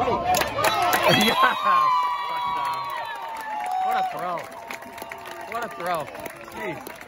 Oh. yes! Touchdown. What a throw. What a throw. Jeez.